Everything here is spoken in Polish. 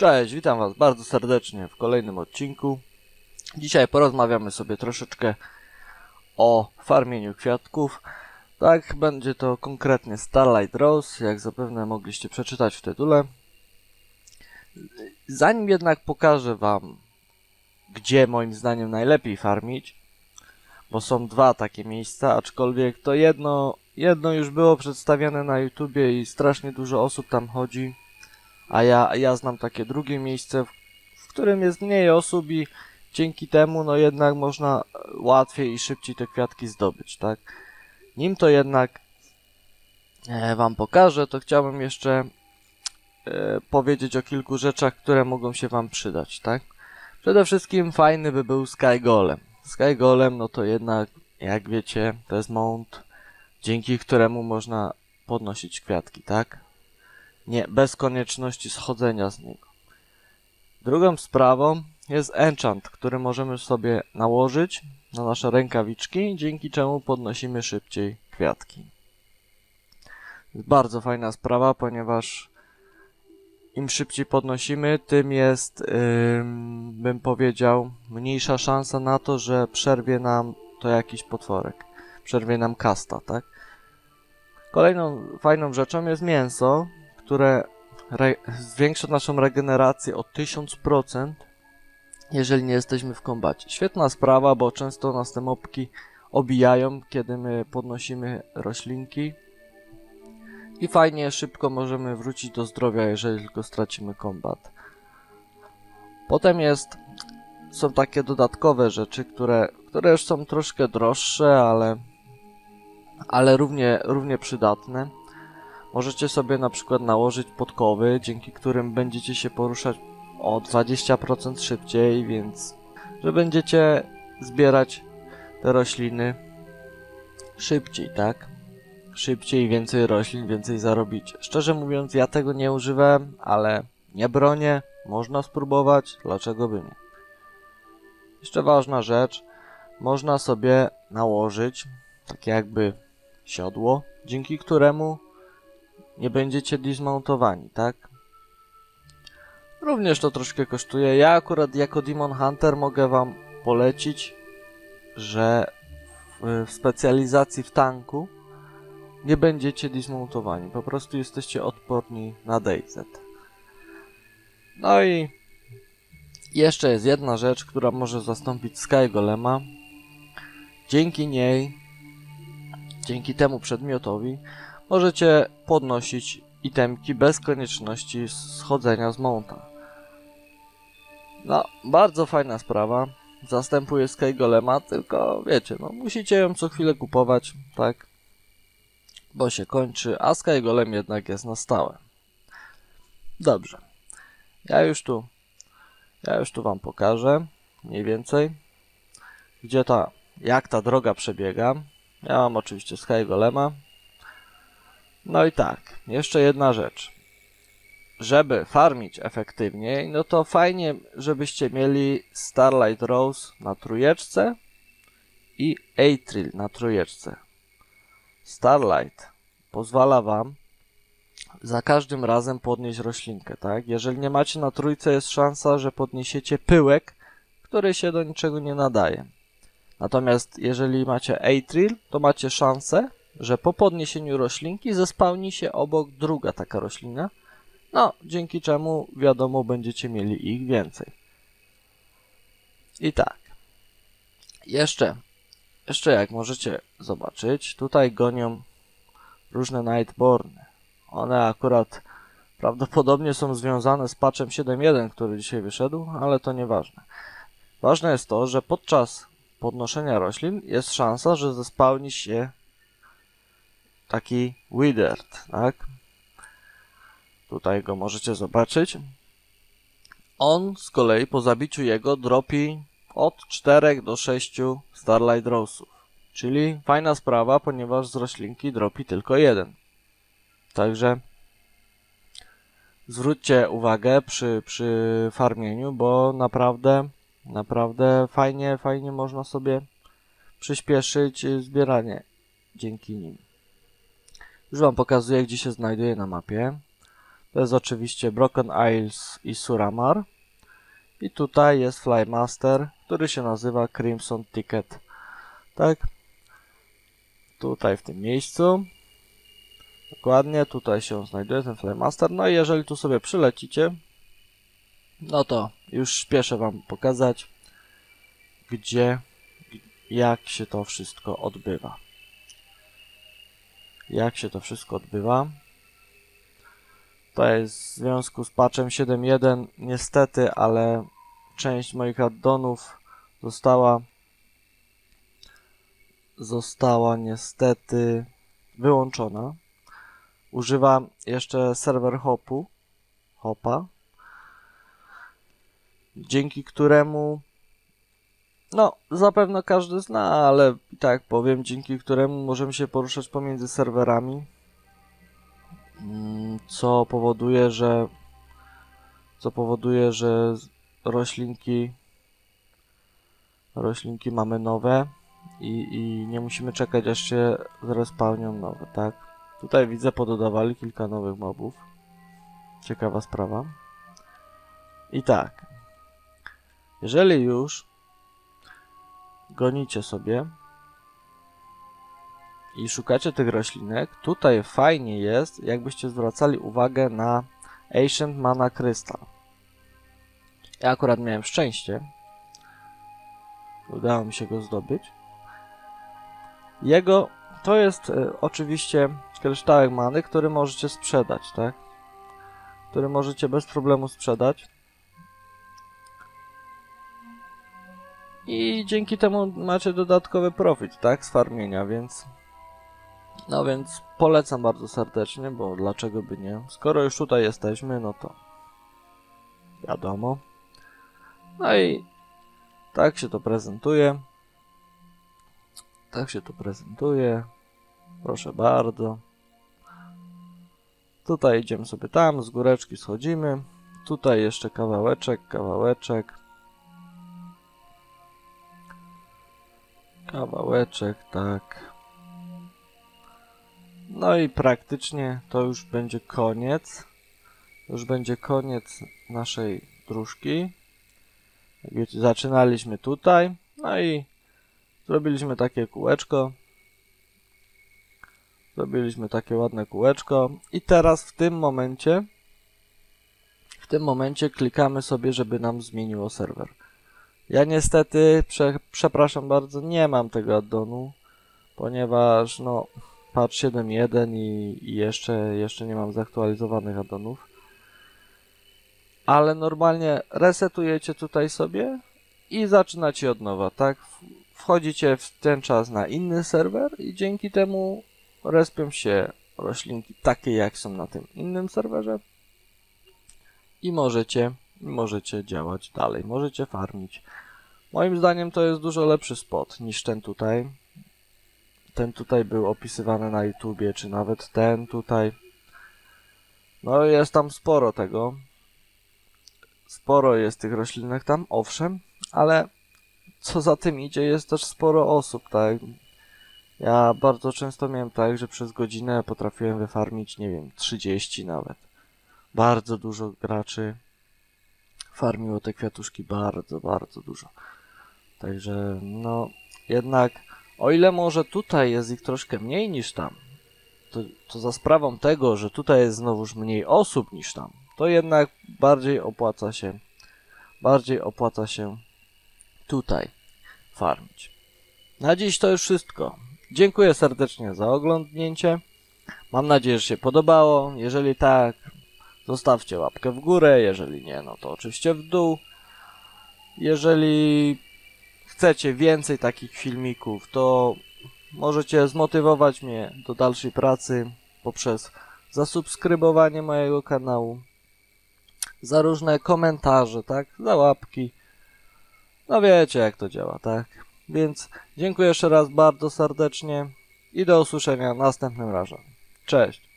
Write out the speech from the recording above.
Cześć, witam Was bardzo serdecznie w kolejnym odcinku. Dzisiaj porozmawiamy sobie troszeczkę o farmieniu kwiatków. Tak, będzie to konkretnie Starlight Rose, jak zapewne mogliście przeczytać w tytule. Zanim jednak pokażę Wam, gdzie moim zdaniem najlepiej farmić, bo są dwa takie miejsca, aczkolwiek to jedno, jedno już było przedstawione na YouTubie i strasznie dużo osób tam chodzi a ja, ja znam takie drugie miejsce, w, którym jest mniej osób i dzięki temu no jednak można łatwiej i szybciej te kwiatki zdobyć, tak? Nim to jednak e, Wam pokażę, to chciałbym jeszcze e, powiedzieć o kilku rzeczach, które mogą się Wam przydać, tak? Przede wszystkim fajny by był Sky Golem. Sky Golem, no to jednak, jak wiecie, to jest mount, dzięki któremu można podnosić kwiatki, tak? Nie, bez konieczności schodzenia z niego. Drugą sprawą jest enchant, który możemy sobie nałożyć na nasze rękawiczki, dzięki czemu podnosimy szybciej kwiatki. Bardzo fajna sprawa, ponieważ im szybciej podnosimy, tym jest, yy, bym powiedział, mniejsza szansa na to, że przerwie nam to jakiś potworek. Przerwie nam kasta, tak? Kolejną fajną rzeczą jest mięso, które zwiększa naszą regenerację o 1000%, jeżeli nie jesteśmy w kombacie. Świetna sprawa, bo często nas te mopki obijają, kiedy my podnosimy roślinki. I fajnie, szybko możemy wrócić do zdrowia, jeżeli tylko stracimy kombat. Potem jest, są takie dodatkowe rzeczy, które, które już są troszkę droższe, ale, ale równie, równie przydatne. Możecie sobie na przykład nałożyć podkowy, dzięki którym będziecie się poruszać o 20% szybciej, więc że będziecie zbierać te rośliny szybciej, tak? Szybciej, więcej roślin, więcej zarobicie. Szczerze mówiąc, ja tego nie używałem, ale nie bronię, można spróbować, dlaczego by nie. Jeszcze ważna rzecz, można sobie nałożyć takie jakby siodło, dzięki któremu nie będziecie dismountowani, tak? Również to troszkę kosztuje. Ja akurat jako Demon Hunter mogę wam polecić, że w, specjalizacji w tanku nie będziecie dismountowani. Po prostu jesteście odporni na DayZ. No i jeszcze jest jedna rzecz, która może zastąpić Sky Golema. Dzięki niej, dzięki temu przedmiotowi, możecie podnosić itemki bez konieczności schodzenia z mounta. No, bardzo fajna sprawa. Zastępuje Sky Golema, tylko wiecie, no musicie ją co chwilę kupować, tak? Bo się kończy, a Sky Golem jednak jest na stałe. Dobrze. Ja już tu, ja już tu wam pokażę, mniej więcej, gdzie ta, jak ta droga przebiega. Ja mam oczywiście Sky Golema, no i tak, jeszcze jedna rzecz. Żeby farmić efektywniej, no to fajnie, żebyście mieli Starlight Rose na trójeczce i Atril na trójeczce. Starlight pozwala Wam za każdym razem podnieść roślinkę, tak? Jeżeli nie macie na trójce, jest szansa, że podniesiecie pyłek, który się do niczego nie nadaje. Natomiast jeżeli macie Atril, to macie szansę, że po podniesieniu roślinki zespałni się obok druga taka roślina, no dzięki czemu wiadomo będziecie mieli ich więcej. I tak. Jeszcze, jeszcze jak możecie zobaczyć, tutaj gonią różne Nightborny. One akurat prawdopodobnie są związane z patchem 7.1, który dzisiaj wyszedł, ale to nieważne. Ważne jest to, że podczas podnoszenia roślin jest szansa, że zespałni się taki Withered, tak? Tutaj go możecie zobaczyć. On z kolei po zabiciu jego dropi od 4 do 6 Starlight Rose'ów. Czyli fajna sprawa, ponieważ z roślinki dropi tylko jeden. Także zwróćcie uwagę przy, przy farmieniu, bo naprawdę, naprawdę fajnie, fajnie można sobie przyspieszyć zbieranie dzięki nim. Już Wam pokazuję, gdzie się znajduje na mapie. To jest oczywiście Broken Isles i Suramar. I tutaj jest Flymaster, który się nazywa Crimson Ticket. Tak? Tutaj w tym miejscu. Dokładnie, tutaj się znajduje ten Flymaster. No i jeżeli tu sobie przylecicie, no to już śpieszę Wam pokazać, gdzie, jak się to wszystko odbywa. Jak się to wszystko odbywa. To jest w związku z patchem 7.1 niestety, ale część moich addonów została została niestety wyłączona. Używam jeszcze serwer hopu, hopa, dzięki któremu no, zapewne każdy zna, ale tak powiem, dzięki któremu możemy się poruszać pomiędzy serwerami, mm, co powoduje, że co powoduje, że roślinki roślinki mamy nowe i, i nie musimy czekać aż się zrespawnią nowe, tak? Tutaj widzę pododawali kilka nowych mobów. Ciekawa sprawa. I tak. Jeżeli już gonicie sobie i szukacie tych roślinek, tutaj fajnie jest, jakbyście zwracali uwagę na Ancient Mana Crystal. Ja akurat miałem szczęście. Udało mi się go zdobyć. Jego to jest e, oczywiście kryształek many, który możecie sprzedać, tak? Który możecie bez problemu sprzedać. I dzięki temu macie dodatkowy profit, tak? Z farmienia, więc... No więc polecam bardzo serdecznie, bo dlaczego by nie? Skoro już tutaj jesteśmy, no to... Wiadomo. No i tak się to prezentuje. Tak się to prezentuje. Proszę bardzo. Tutaj idziemy sobie tam, z góreczki schodzimy. Tutaj jeszcze kawałeczek, kawałeczek. Kawałeczek, tak. No i praktycznie to już będzie koniec. Już będzie koniec naszej dróżki. Jak wiecie, zaczynaliśmy tutaj. No i zrobiliśmy takie kółeczko. Zrobiliśmy takie ładne kółeczko. I teraz w tym momencie w tym momencie klikamy sobie, żeby nam zmieniło serwer. Ja niestety, prze, przepraszam bardzo, nie mam tego addonu, ponieważ no patch 7.1 i, i jeszcze, jeszcze nie mam zaktualizowanych addonów. Ale normalnie resetujecie tutaj sobie i zaczynacie od nowa, tak? Wchodzicie w ten czas na inny serwer i dzięki temu respią się roślinki takie jak są na tym innym serwerze i możecie, możecie działać dalej, możecie farmić. Moim zdaniem to jest dużo lepszy spot niż ten tutaj. Ten tutaj był opisywany na YouTubie, czy nawet ten tutaj. No jest tam sporo tego. Sporo jest tych roślinek tam, owszem, ale co za tym idzie, jest też sporo osób, tak? Ja bardzo często miałem tak, że przez godzinę potrafiłem wyfarmić, nie wiem, 30 nawet. Bardzo dużo graczy farmiło te kwiatuszki, bardzo, bardzo dużo. Także, no, jednak, o ile może tutaj jest ich troszkę mniej niż tam, to, to za sprawą tego, że tutaj jest znowuż mniej osób niż tam, to jednak bardziej opłaca się, bardziej opłaca się tutaj farmić. Na dziś to już wszystko. Dziękuję serdecznie za oglądnięcie. Mam nadzieję, że się podobało. Jeżeli tak, zostawcie łapkę w górę. Jeżeli nie, no to oczywiście w dół. Jeżeli chcecie więcej takich filmików, to możecie zmotywować mnie do dalszej pracy poprzez zasubskrybowanie mojego kanału, za różne komentarze, tak, za łapki. No wiecie jak to działa, tak? Więc dziękuję jeszcze raz bardzo serdecznie i do usłyszenia następnym razem. Cześć!